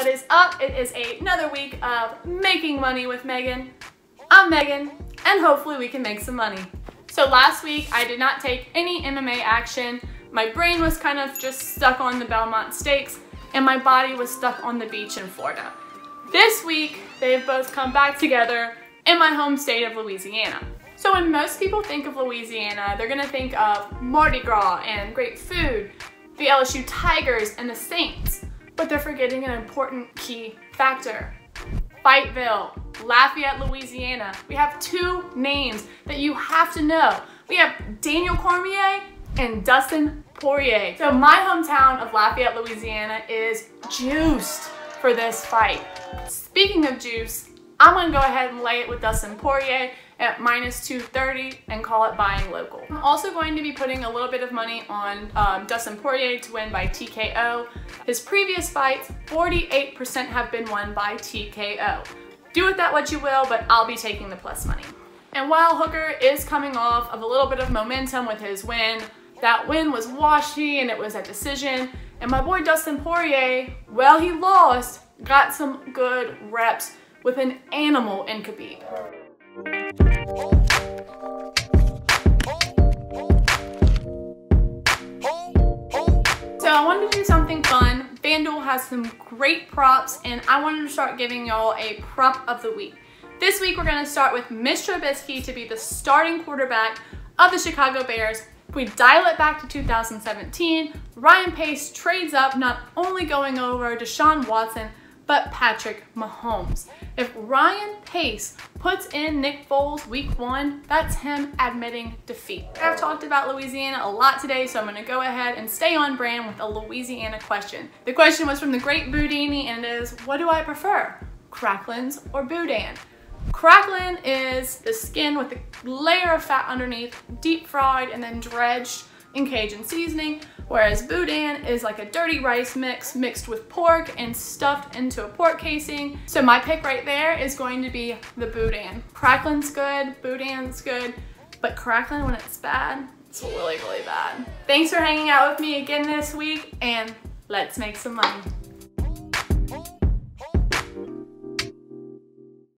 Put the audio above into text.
What is up? It is another week of making money with Megan. I'm Megan, and hopefully we can make some money. So last week I did not take any MMA action. My brain was kind of just stuck on the Belmont Stakes, and my body was stuck on the beach in Florida. This week, they've both come back together in my home state of Louisiana. So when most people think of Louisiana, they're gonna think of Mardi Gras and great food, the LSU Tigers, and the Saints but they're forgetting an important key factor. Fightville, Lafayette, Louisiana. We have two names that you have to know. We have Daniel Cormier and Dustin Poirier. So my hometown of Lafayette, Louisiana is juiced for this fight. Speaking of juice, I'm gonna go ahead and lay it with Dustin Poirier at minus 230 and call it buying local. I'm also going to be putting a little bit of money on um, Dustin Poirier to win by TKO. His previous fights, 48% have been won by TKO. Do with that what you will, but I'll be taking the plus money. And while Hooker is coming off of a little bit of momentum with his win, that win was washy and it was a decision. And my boy Dustin Poirier, well he lost, got some good reps with an animal in Khabib. So I wanted to do something fun. FanDuel has some great props and I wanted to start giving y'all a prop of the week. This week we're gonna start with Mitch Trubisky to be the starting quarterback of the Chicago Bears. If we dial it back to 2017, Ryan Pace trades up, not only going over Deshaun Watson, but Patrick Mahomes. If Ryan Pace puts in Nick Foles week one, that's him admitting defeat. I've talked about Louisiana a lot today, so I'm gonna go ahead and stay on brand with a Louisiana question. The question was from the great Boudini and is, what do I prefer? Cracklins or Boudin? Cracklin is the skin with a layer of fat underneath, deep fried and then dredged in Cajun seasoning, whereas boudin is like a dirty rice mix mixed with pork and stuffed into a pork casing. So my pick right there is going to be the boudin. Cracklin's good, boudin's good, but cracklin when it's bad, it's really, really bad. Thanks for hanging out with me again this week and let's make some money.